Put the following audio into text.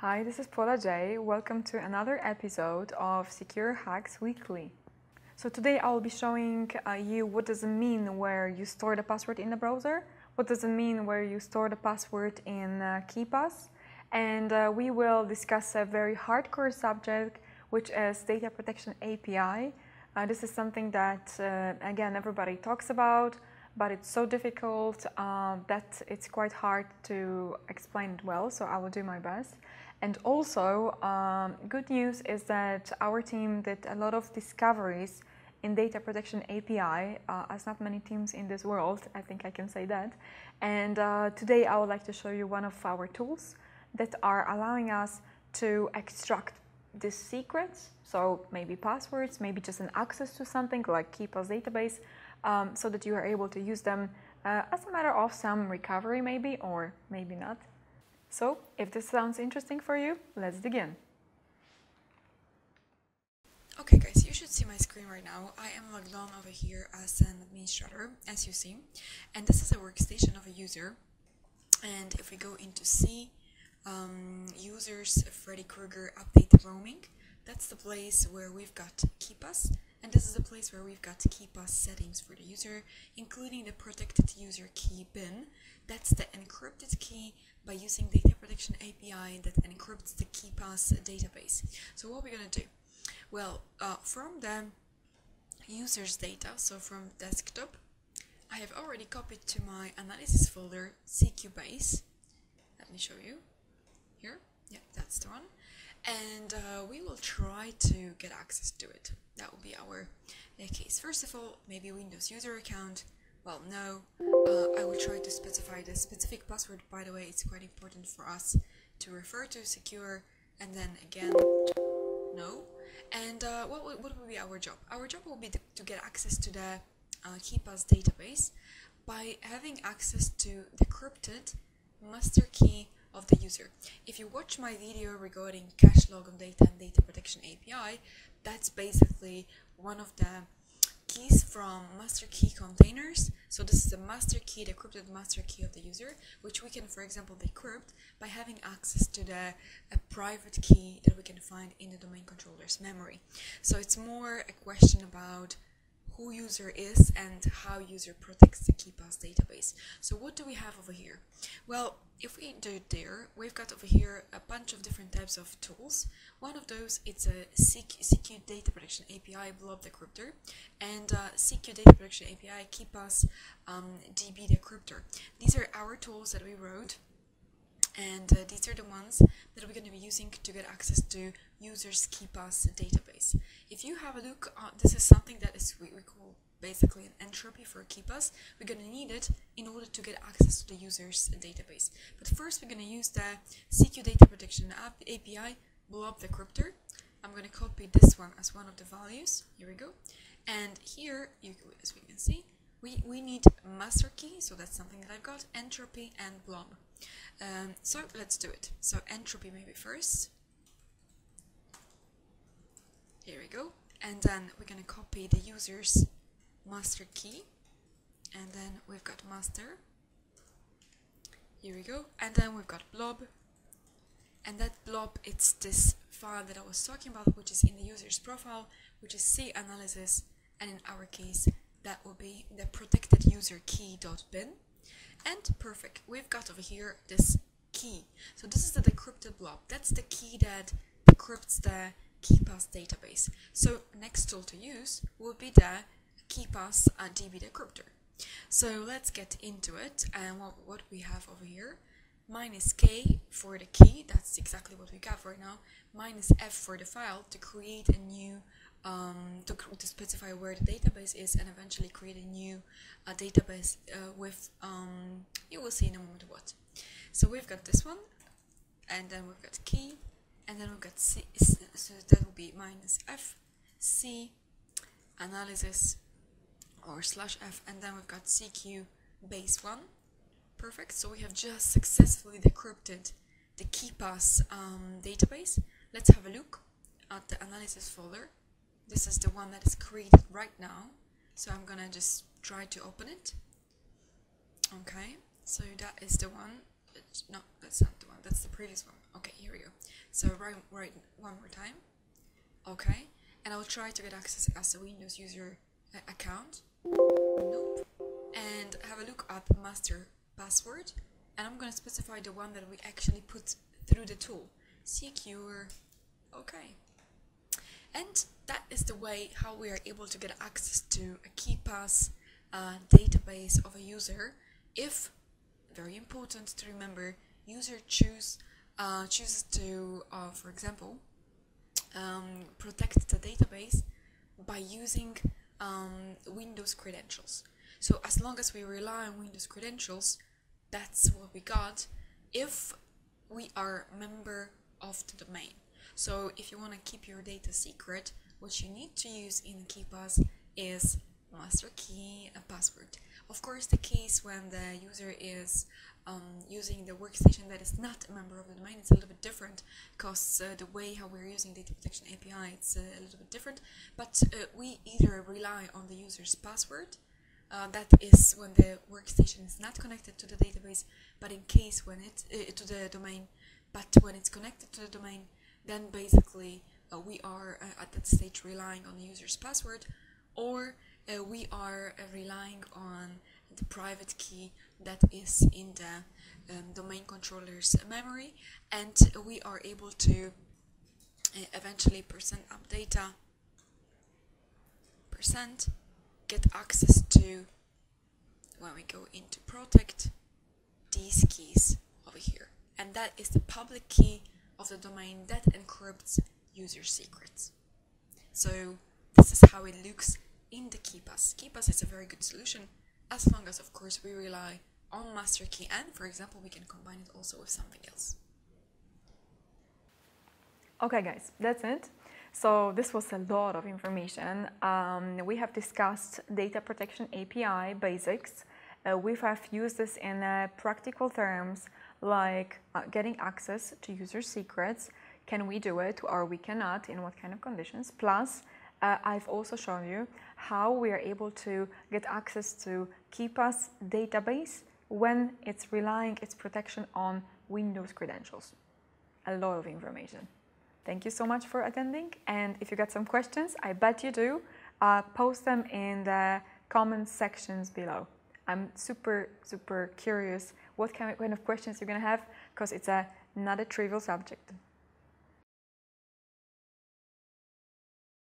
Hi, this is Paula J. Welcome to another episode of Secure Hacks Weekly. So today I'll be showing uh, you what does it mean where you store the password in the browser, what does it mean where you store the password in uh, KeePass, and uh, we will discuss a very hardcore subject which is data protection API. Uh, this is something that uh, again everybody talks about, but it's so difficult uh, that it's quite hard to explain it well. So I will do my best. And also, um, good news is that our team did a lot of discoveries in data protection API, uh, as not many teams in this world, I think I can say that. And uh, today I would like to show you one of our tools that are allowing us to extract the secrets, so maybe passwords, maybe just an access to something like KeePass database, um, so that you are able to use them uh, as a matter of some recovery maybe, or maybe not. So, if this sounds interesting for you, let's dig in. Okay guys, you should see my screen right now. I am logged on over here as an administrator, as you see. And this is a workstation of a user. And if we go into C, um, users Freddy Krueger update roaming, that's the place where we've got KeePass. And this is the place where we've got KeePass settings for the user, including the protected user key bin. That's the encrypted key by using data protection API that encrypts the KeePass database. So what we're going to do? Well, uh, from the user's data, so from desktop, I have already copied to my analysis folder CQBase. Let me show you. Here, yeah, that's the one. And uh, we will try to get access to it. That will be our uh, case. First of all, maybe Windows user account. Well, no, uh, I will try to specify the specific password. By the way, it's quite important for us to refer to secure and then again, no. And uh, what, what will be our job? Our job will be to, to get access to the uh, KeePass database by having access to the encrypted master key of the user. If you watch my video regarding cache log on data and data protection API, that's basically one of the keys from master key containers. So this is the master key, the encrypted master key of the user, which we can, for example, decrypt by having access to the a private key that we can find in the domain controller's memory. So it's more a question about who user is and how user protects the KeePass database. So what do we have over here? Well, if we do there, we've got over here a bunch of different types of tools. One of those is a CQ, CQ Data Protection API Blob Decryptor and uh, CQ Data Protection API KeePass um, DB Decryptor. These are our tools that we wrote and uh, these are the ones that we're going to be using to get access to users KeePass database. If you have a look, uh, this is something that is we, call basically an entropy for KeePass. We're going to need it in order to get access to the user's database. But first we're going to use the CQ Data Protection API blob decryptor. I'm going to copy this one as one of the values. Here we go. And here, you, as we can see, we, we need master key, so that's something that I've got, entropy and blob. Um, so let's do it. So entropy maybe first. Here we go. And then we're going to copy the user's master key. And then we've got master. Here we go. And then we've got blob. And that blob, it's this file that I was talking about, which is in the user's profile, which is C analysis. And in our case, that will be the protected user key.bin. And perfect, we've got over here this key. So this is the decrypted blob. That's the key that decrypts the KeePass database. So next tool to use will be the KeePass uh, DB decryptor. So let's get into it and what, what we have over here. Minus K for the key, that's exactly what we got right now. Minus F for the file to create a new um, to, to, specify where the database is and eventually create a new uh, database uh, with, um, you will see in a moment what. So we've got this one, and then we've got key, and then we've got C, so that will be minus F, C, analysis, or slash F, and then we've got CQ base 1. Perfect, so we have just successfully decrypted the KeePass um, database. Let's have a look at the analysis folder this is the one that is created right now so I'm gonna just try to open it okay so that is the one no that's not the one that's the previous one okay here we go So right write one more time. Okay. And I'll try to get access as a Windows user uh, account. Nope. And have a look at master password. And I'm going to specify the one that we actually put through the tool. Secure. Okay. And that is the way how we are able to get access to a KeePass uh, database of a user if, very important to remember, user choose uh, chooses to, uh, for example, um, protect the database by using um, Windows credentials. So as long as we rely on Windows credentials, that's what we got if we are member of the domain. So if you want to keep your data secret, what you need to use in KeePass is master key, a password. Of course, the case when the user is um, using the workstation that is not a member of the domain is a little bit different because uh, the way how we're using data protection API it's uh, a little bit different. But uh, we either rely on the user's password, uh, that is when the workstation is not connected to the database, but in case when it uh, to the domain, but when it's connected to the domain, then basically uh, we are at that stage relying on the user's password, or we are relying on the private key that is in the um, domain controller's memory and we are able to uh, eventually percent up data percent get access to when we go into protect these keys over here. And that is the public key of the domain that encrypts user secrets so this is how it looks in the KeePass. KeePass is a very good solution as long as of course we rely on master key and for example we can combine it also with something else. Okay guys, that's it. So this was a lot of information. Um, we have discussed data protection API basics. Uh, we have used this in uh, practical terms like uh, getting access to user secrets. Can we do it or we cannot? In what kind of conditions? Plus, uh, I've also shown you how we are able to get access to KeePass database when it's relying its protection on Windows credentials. A lot of information. Thank you so much for attending. And if you got some questions, I bet you do, uh, post them in the comment sections below. I'm super, super curious what kind of questions you're going to have because it's a, not a trivial subject.